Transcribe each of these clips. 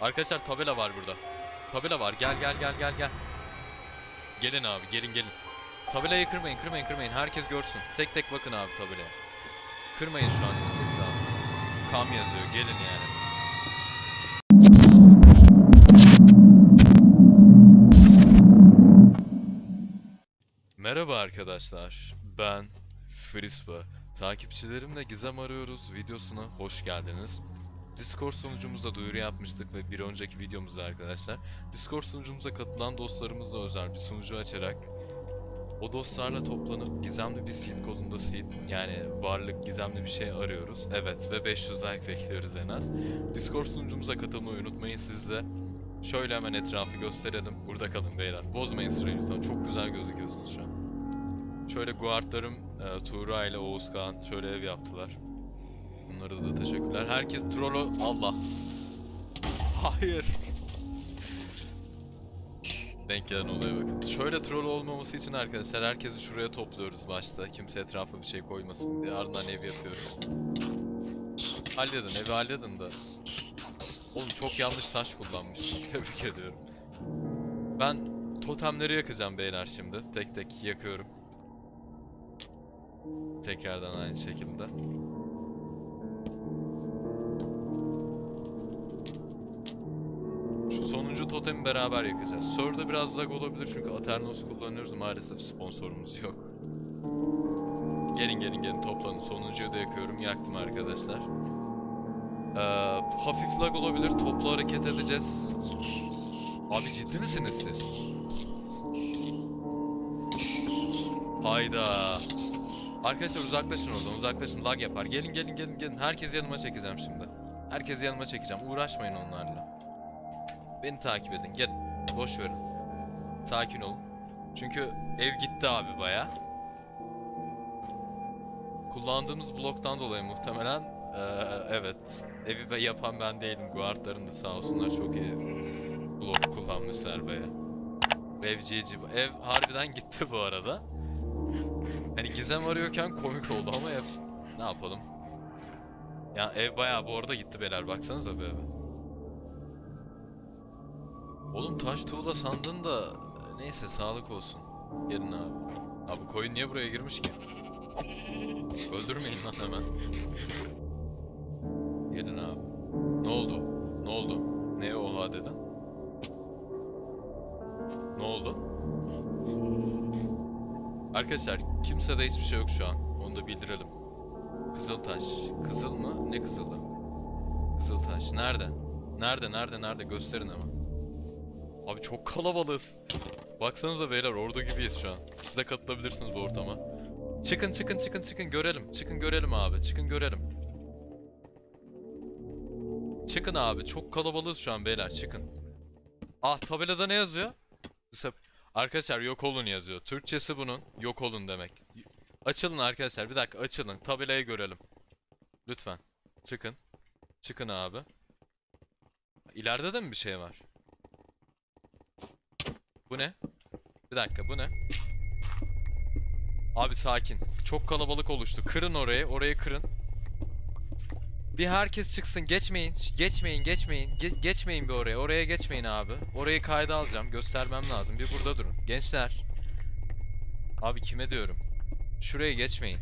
Arkadaşlar tabela var burada. Tabela var. Gel gel gel gel gel. Gelin abi gelin gelin. Tabelayı kırmayın kırmayın kırmayın. Herkes görsün. Tek tek bakın abi tabelaya. Kırmayın şu an için etrafı. Kam yazıyor. Gelin yani. Merhaba arkadaşlar. Ben Frisba. Takipçilerimle Gizem Arıyoruz videosuna hoş geldiniz. Discord sunucumuzda duyuru yapmıştık ve bir önceki videomuzda arkadaşlar Discord sunucumuza katılan dostlarımızla özel bir sunucu açarak o dostlarla toplanıp gizemli bir seed kodunda seed yani varlık gizemli bir şey arıyoruz. Evet ve 500 like bekliyoruz en az. Discord sunucumuza katılmayı unutmayın siz de. Şöyle hemen etrafı gösterelim. Burada kalın beyler. Bozmayın sırayı lütfen. Çok güzel gözüküyorsunuz şu an. Şöyle guardlarım e, Tuğra ile Oğuzkan şöyle ev yaptılar. Bunlara da teşekkürler. Herkes trollo... Allah. Hayır. Denk gelen olaya bakın. Şöyle troll olmaması için arkadaşlar herkesi şuraya topluyoruz başta. Kimse etrafa bir şey koymasın diye. Ardından ev yapıyoruz. Halledin evi halledin de. Oğlum çok yanlış taş kullanmışsın. Tebrik ediyorum. Ben totemleri yakacağım beyler şimdi. Tek tek yakıyorum. Tekrardan aynı şekilde. Sonuncu totemi beraber yakacağız. Server'da biraz lag olabilir çünkü Aternos kullanıyoruz. Maalesef sponsorumuz yok. Gelin gelin gelin toplanın. Sonuncuyu da yakıyorum. Yaktım arkadaşlar. Ee, hafif lag olabilir. Toplu hareket edeceğiz. Abi ciddi misiniz siz? Hayda. Arkadaşlar uzaklaşın oradan. Uzaklaşın. Lag yapar. Gelin gelin gelin gelin. Herkes yanıma çekeceğim şimdi. Herkes yanıma çekeceğim. Uğraşmayın onlarla. Beni takip edin. Gelin. Boş verin. Sakin olun. Çünkü ev gitti abi baya. Kullandığımız bloktan dolayı muhtemelen eee, evet. Evi yapan ben değilim. Guardlarım da sağ olsunlar çok iyi blok kullanmışlar baya. Ev GG. Ev harbiden gitti bu arada. Hani gizem arıyorken komik oldu ama ev ne yapalım? Ya ev bayağı bu arada gitti beyler baksanıza bu eve. Oğlum taş tuğla sandın da neyse sağlık olsun. Gelin abi. Abi koyun niye buraya girmiş ki? Öldürmeyin lan hemen. Gelin abi. Ne oldu? Ne oldu? Ne oha dedin? Ne oldu? Arkadaşlar kimsede hiçbir şey yok şu an. Onu da bildirelim. Kızıltaş. Kızıl mı? Ne kızılı? Kızıltaş. Nerede? Nerede? Nerede? Nerede? Gösterin ama. Abi çok kalabalığız. Baksanıza beyler ordu gibiyiz şu an. Siz de katılabilirsiniz bu ortama. Çıkın çıkın çıkın çıkın görelim. Çıkın görelim abi. Çıkın görelim. Çıkın abi. Çok kalabalığız şu an beyler. Çıkın. Ah tabelada ne yazıyor? Arkadaşlar yok olun yazıyor. Türkçesi bunun yok olun demek. Açılın arkadaşlar. Bir dakika açılın. Tabelayı görelim. Lütfen. Çıkın. Çıkın abi. İleride de mi bir şey var? Ne? Bir dakika bu ne? Abi sakin. Çok kalabalık oluştu. Kırın orayı. Orayı kırın. Bir herkes çıksın. Geçmeyin. Geçmeyin. Geçmeyin. Ge- geçmeyin bir oraya. Oraya geçmeyin abi. Orayı kayda alacağım. Göstermem lazım. Bir burada durun. Gençler. Abi kime diyorum? Şuraya geçmeyin.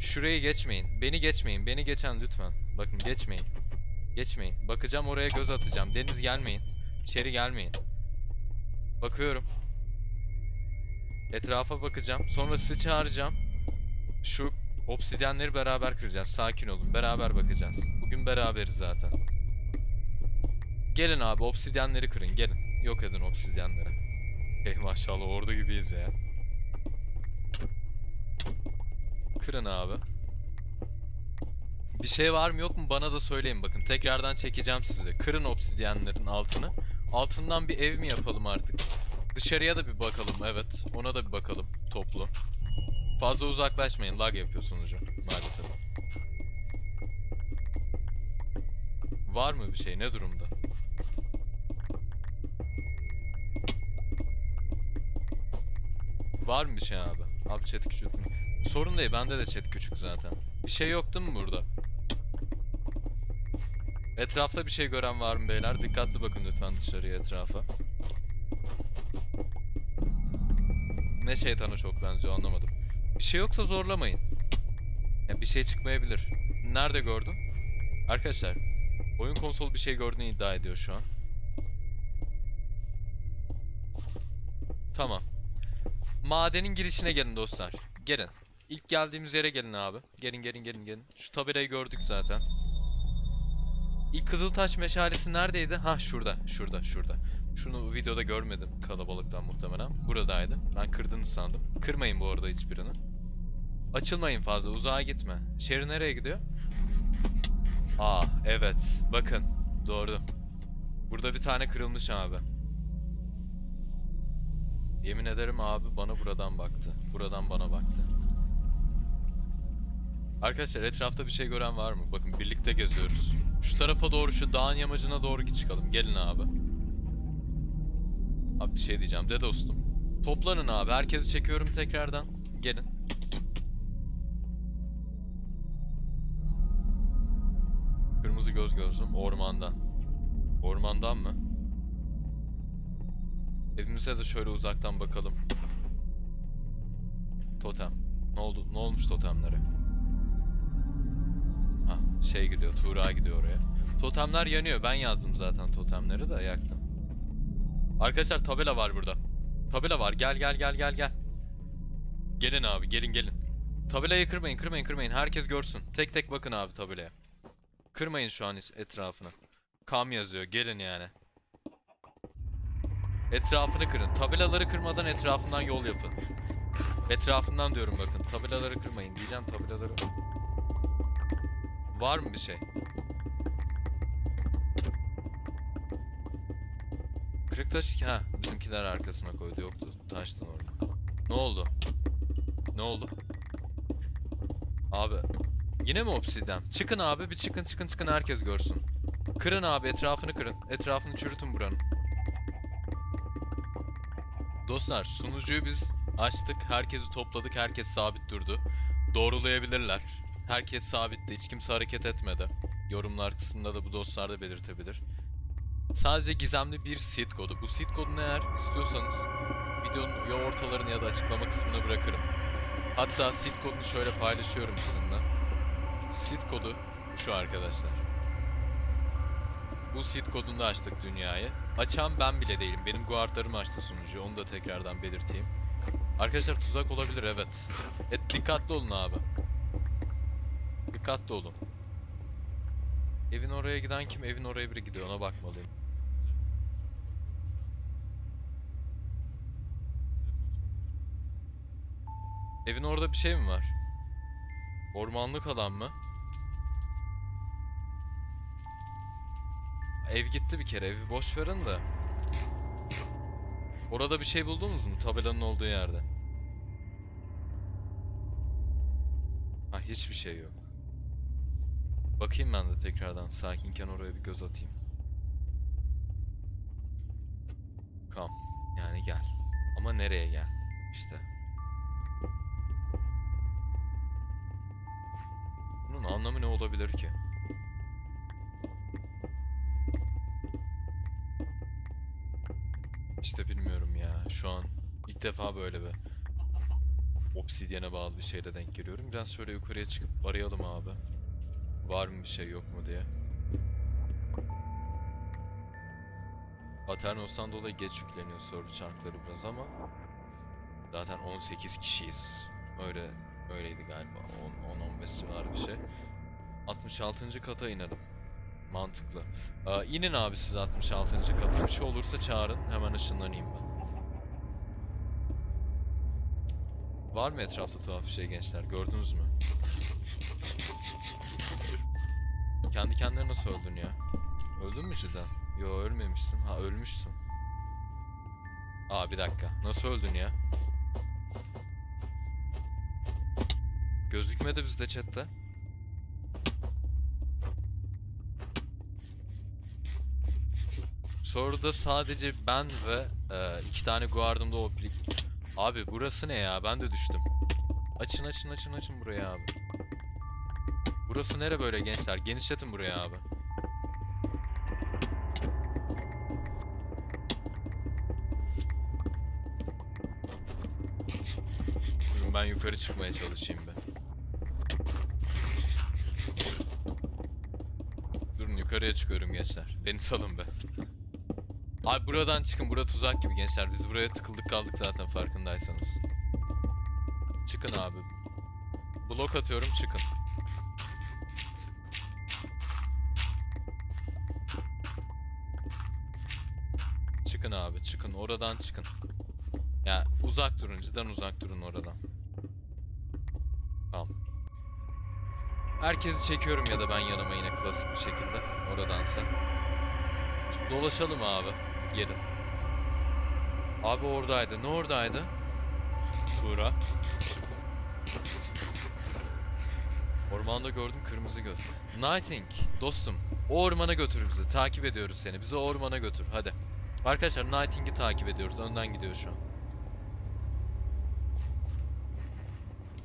Şurayı geçmeyin. Beni geçmeyin. Beni geçen lütfen. Bakın geçmeyin. Geçmeyin. Bakacağım oraya göz atacağım. Deniz gelmeyin. İçeri gelmeyin. Bakıyorum. Etrafa bakacağım. Sonra sizi çağıracağım. Şu obsidyenleri beraber kıracağız. Sakin olun. Beraber bakacağız. Bugün beraberiz zaten. Gelin abi obsidyenleri kırın. Gelin. Yok edin obsidyenleri. Ey maşallah ordu gibiyiz ya. Kırın abi. Bir şey var mı yok mu bana da söyleyin bakın. Tekrardan çekeceğim size. Kırın obsidyenlerin altını. Altından bir ev mi yapalım artık? Dışarıya da bir bakalım evet. Ona da bir bakalım toplu. Fazla uzaklaşmayın. Lag yapıyor sonucu maalesef. Var mı bir şey? Ne durumda? Var mı bir şey abi? Abi chat küçült mü? Sorun değil. Bende de chat küçük zaten. Bir şey yok değil mi burada? Etrafta bir şey gören var mı beyler? Dikkatli bakın lütfen dışarıya etrafa. Ne şeytana çok benziyor anlamadım. Bir şey yoksa zorlamayın. Ya bir şey çıkmayabilir. Nerede gördün? Arkadaşlar, oyun konsolu bir şey gördüğünü iddia ediyor şu an. Tamam. Madenin girişine gelin dostlar. Gelin. İlk geldiğimiz yere gelin abi. Gelin gelin gelin gelin. Şu tabelayı gördük zaten. İlk Kızıltaş meşalesi neredeydi? Ha şurada, şurada, şurada. Şunu videoda görmedim kalabalıktan muhtemelen. Buradaydı. Ben kırdığını sandım. Kırmayın bu arada hiçbirini. Açılmayın fazla, uzağa gitme. Şehir nereye gidiyor? Aa, evet. Bakın. Doğru. Burada bir tane kırılmış abi. Yemin ederim abi bana buradan baktı. Buradan bana baktı. Arkadaşlar etrafta bir şey gören var mı? Bakın birlikte geziyoruz. Şu tarafa doğru şu dağın yamacına doğru çıkalım. Gelin abi. Abi bir şey diyeceğim de dostum. Toplanın abi. Herkesi çekiyorum tekrardan. Gelin. Kırmızı göz gözlüm ormandan. Ormandan mı? Evimize de şöyle uzaktan bakalım. Totem. Ne oldu? Ne olmuş totemlere? Şey gidiyor. Tuğra gidiyor oraya. Totemler yanıyor. Ben yazdım zaten totemleri de yaktım. Arkadaşlar tabela var burada. Tabela var. Gel gel gel gel gel. Gelin abi gelin gelin. Tabelayı kırmayın kırmayın kırmayın. Herkes görsün. Tek tek bakın abi tabelaya. Kırmayın şu an etrafını. Kam yazıyor. Gelin yani. Etrafını kırın. Tabelaları kırmadan etrafından yol yapın. Etrafından diyorum bakın. Tabelaları kırmayın diyeceğim tabelaları. Var mı bir şey? Kırık taş ha bizimkiler arkasına koydu yoktu taştın orada. Ne oldu? Ne oldu? Abi yine mi obsidyen? Çıkın abi bir çıkın çıkın çıkın herkes görsün. Kırın abi etrafını kırın. Etrafını çürütün buranın. Dostlar sunucuyu biz açtık. Herkesi topladık. Herkes sabit durdu. Doğrulayabilirler. Herkes sabitti. Hiç kimse hareket etmedi. Yorumlar kısmında da bu dostlar da belirtebilir. Sadece gizemli bir seed kodu. Bu seed kodunu eğer istiyorsanız videonun ya ortalarını ya da açıklama kısmına bırakırım. Hatta seed kodunu şöyle paylaşıyorum sizinle. Seed kodu şu arkadaşlar. Bu seed kodunu da açtık dünyayı. Açan ben bile değilim. Benim guardlarım açtı sunucuyu. Onu da tekrardan belirteyim. Arkadaşlar tuzak olabilir evet. Et dikkatli olun abi. Dikkatli olun. Evin oraya giden kim? Evin oraya biri gidiyor. Ona bakmalıyım. Evin orada bir şey mi var? Ormanlık alan mı? Ev gitti bir kere. Evi boş verin de. Orada bir şey buldunuz mu? Tabelanın olduğu yerde. Ha hiçbir şey yok. Bakayım ben de tekrardan sakinken oraya bir göz atayım. Kam. Yani gel. Ama nereye gel? İşte. Bunun anlamı ne olabilir ki? İşte bilmiyorum ya. Şu an ilk defa böyle bir obsidyene bağlı bir şeyle denk geliyorum. Biraz şöyle yukarıya çıkıp arayalım abi. Var mı bir şey yok mu diye. Aternos'tan dolayı geç yükleniyor soru çarkları biraz ama zaten 18 kişiyiz. Öyle öyleydi galiba. 10-15 civarı bir şey. 66. kata inelim. Mantıklı. Ee, inin abi siz 66. kata. Bir şey olursa çağırın. Hemen ışınlanayım ben. Var mı etrafta tuhaf bir şey gençler? Gördünüz mü? Kendi kendine nasıl öldün ya? Öldün mü cidden? Yo ölmemişsin. Ha ölmüşsün. Aa bir dakika. Nasıl öldün ya? Gözükmedi bizde chatte. Soruda sadece ben ve e, iki tane guardımda o. Abi burası ne ya? Ben de düştüm. Açın açın açın açın buraya abi. Burası nere böyle gençler? Genişletin buraya abi. Durun ben yukarı çıkmaya çalışayım ben. Durun yukarıya çıkıyorum gençler. Beni salın be. Abi buradan çıkın. Bura tuzak gibi gençler. Biz buraya tıkıldık kaldık zaten farkındaysanız. Çıkın abi. Blok atıyorum çıkın. Çıkın abi çıkın. Oradan çıkın. Ya uzak durun. Cidden uzak durun oradan. Tamam. Herkesi çekiyorum ya da ben yanıma yine klasik bir şekilde. Oradansa. Dolaşalım abi. Gelin. Abi oradaydı. Ne oradaydı? Tuğra. Ormanda gördüm kırmızı göz. Nighting dostum. O ormana götür bizi. Takip ediyoruz seni. Bizi ormana götür. Hadi. Arkadaşlar Nighting'i takip ediyoruz. Önden gidiyor şu an.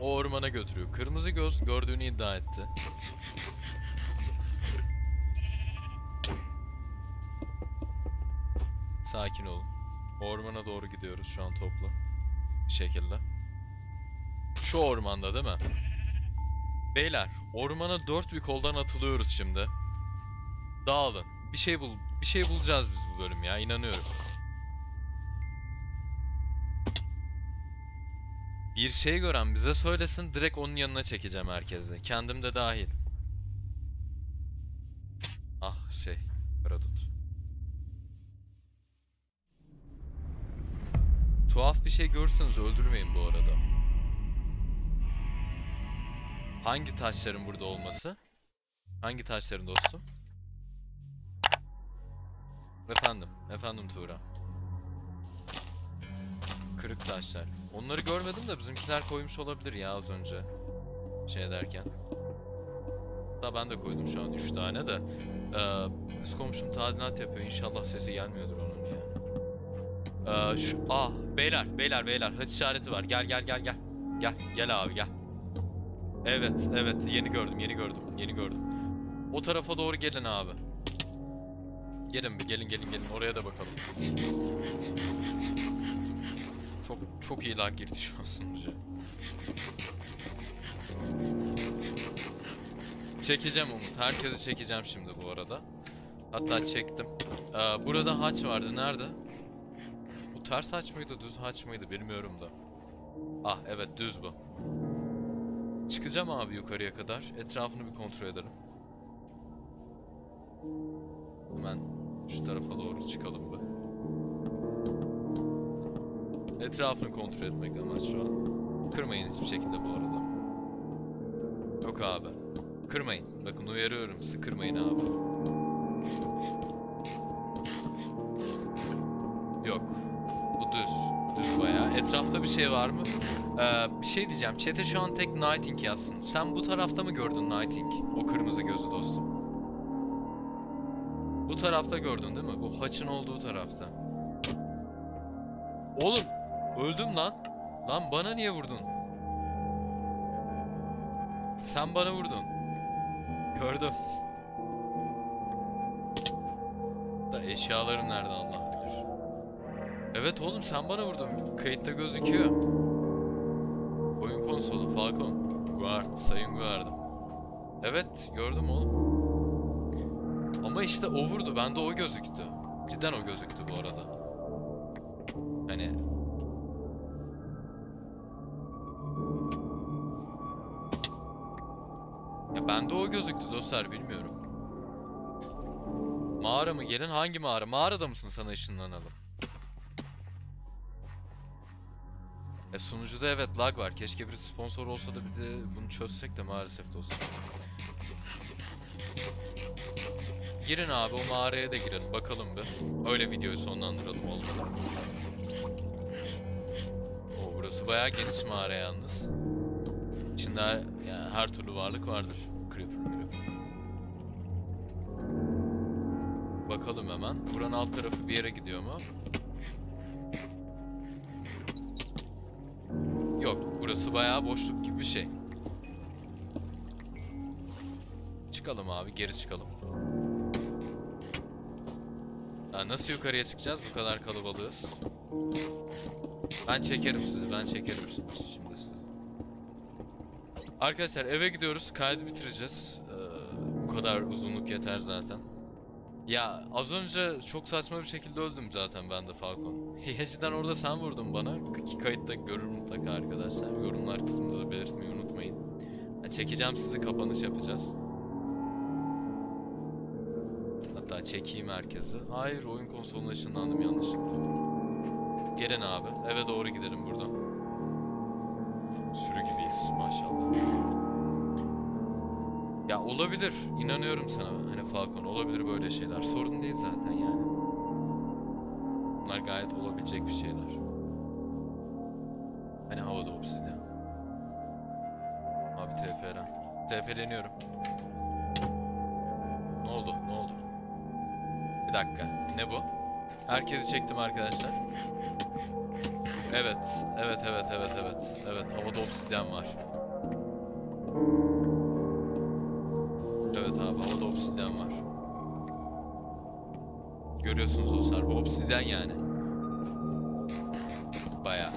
O ormana götürüyor. Kırmızı göz gördüğünü iddia etti. Sakin olun. Ormana doğru gidiyoruz şu an toplu. Bir şekilde. Şu ormanda değil mi? Beyler, ormana dört bir koldan atılıyoruz şimdi. Dağılın. Bir şey bul bir şey bulacağız biz bu bölüm ya, inanıyorum. Bir şey gören bize söylesin, direkt onun yanına çekeceğim herkesi. Kendim de dahil. Tuhaf bir şey görürseniz öldürmeyin bu arada. Hangi taşların burada olması? Hangi taşların dostum? Efendim, efendim Tuğra. Kırık taşlar. Onları görmedim de bizimkiler koymuş olabilir ya az önce. Şey derken. Da ben de koydum şu an 3 tane de. Ee, üst komşum tadilat yapıyor. İnşallah sesi gelmiyordur onun ya. Ee, şu, ah beyler beyler beyler haç işareti var. Gel gel gel gel. Gel gel abi gel. Evet evet yeni gördüm yeni gördüm yeni gördüm. O tarafa doğru gelin abi. Gelin bir gelin gelin gelin oraya da bakalım. Çok çok iyi lag girdi şu an sunucuya. Çekeceğim Umut. Herkesi çekeceğim şimdi bu arada. Hatta çektim. Ee, burada haç vardı. Nerede? Ters haç mıydı, düz haç mıydı bilmiyorum da. Ah evet düz bu. Çıkacağım abi yukarıya kadar. Etrafını bir kontrol edelim. Hemen şu tarafa doğru çıkalım bir. Etrafını kontrol etmek amaç şu an. Kırmayın hiçbir şekilde bu arada. Yok abi. Kırmayın. Bakın uyarıyorum sizi kırmayın abi. Yok. Düz bayağı. Etrafta bir şey var mı? Ee, bir şey diyeceğim. Chat'e şu an tek Nighting yazsın. Sen bu tarafta mı gördün Nighting? O kırmızı gözü dostum. Bu tarafta gördün değil mi? Bu haçın olduğu tarafta. Oğlum öldüm lan. Lan bana niye vurdun? Sen bana vurdun. Gördüm. Da eşyalarım nerede Allah. Evet oğlum sen bana vurdun. Kayıtta gözüküyor. Oyun konsolu Falcon. Guard, sayın guardım. Evet gördüm oğlum. Ama işte o vurdu. Bende o gözüktü. Cidden o gözüktü bu arada. Hani Ya bende o gözüktü dostlar bilmiyorum. Mağara mı? Gelin hangi mağara? Mağarada mısın sana ışınlanalım? E sunucuda evet lag var. Keşke bir sponsor olsa da bir de bunu çözsek de maalesef dostum. Girin abi o mağaraya da girelim bakalım bir. Öyle videoyu sonlandıralım olmadı. O burası bayağı geniş mağara yalnız. İçinde her, yani her türlü varlık vardır. Creeper, creeper. Bakalım hemen. Buranın alt tarafı bir yere gidiyor mu? Burası bayağı boşluk gibi bir şey. Çıkalım abi, geri çıkalım. Ha, nasıl yukarıya çıkacağız? Bu kadar kalabalığız. Ben çekerim sizi, ben çekerim şimdi sizi. Arkadaşlar eve gidiyoruz. Kaydı bitireceğiz. Ee, bu kadar uzunluk yeter zaten. Ya az önce çok saçma bir şekilde öldüm zaten ben de Falcon. Heyeciden orada sen vurdun bana. Ki kayıtta görür mutlaka arkadaşlar. Yorumlar kısmında da belirtmeyi unutmayın. Ya çekeceğim sizi kapanış yapacağız. Hatta çekeyim herkesi. Hayır oyun konsoluna ışınlandım yanlışlıkla. Gelin abi. Eve doğru gidelim buradan. Sürü gibiyiz maşallah. Ya olabilir. inanıyorum sana. Hani Falcon olabilir böyle şeyler. Sorun değil zaten yani. Bunlar gayet olabilecek bir şeyler. Hani havada obsidyen. Abi TP'len. TP'leniyorum. Ne oldu? Ne oldu? Bir dakika. Ne bu? Herkesi çektim arkadaşlar. Evet. Evet, evet, evet, evet. Evet, havada obsidyen var. Görüyorsunuz dostlar, bu obsidyen yani. Baya.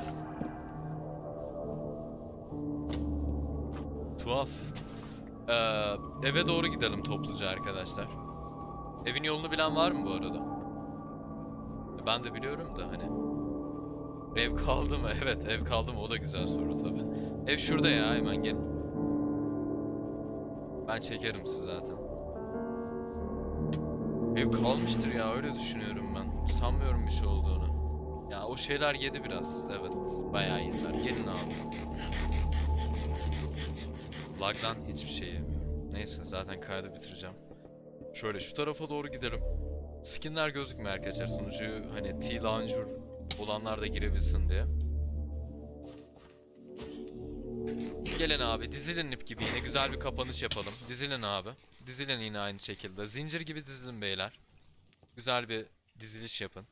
Tuhaf. Ee, eve doğru gidelim topluca arkadaşlar. Evin yolunu bilen var mı bu arada? Ben de biliyorum da hani. Ev kaldı mı? Evet ev kaldı mı? O da güzel soru tabi. Ev şurada ya hemen gelin. Ben çekerim sizi zaten. Ev kalmıştır ya öyle düşünüyorum ben. Sanmıyorum bir şey olduğunu. Ya o şeyler yedi biraz. Evet bayağı yediler. Gelin abi. Lag'dan hiçbir şey yemiyorum. Neyse zaten kaydı bitireceğim. Şöyle şu tarafa doğru gidelim. Skinler gözükmüyor arkadaşlar. Sunucuyu hani T-Launcher olanlar da girebilsin diye. Gelin abi dizilin ip gibi yine güzel bir kapanış yapalım. Dizilin abi. Dizilin yine aynı şekilde. Zincir gibi dizilin beyler. Güzel bir diziliş yapın.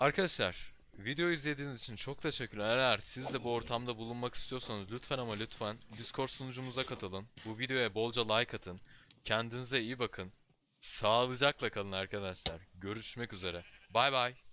Arkadaşlar video izlediğiniz için çok teşekkürler. Eğer siz de bu ortamda bulunmak istiyorsanız lütfen ama lütfen Discord sunucumuza katılın. Bu videoya bolca like atın. Kendinize iyi bakın. Sağlıcakla kalın arkadaşlar. Görüşmek üzere. Bay bay.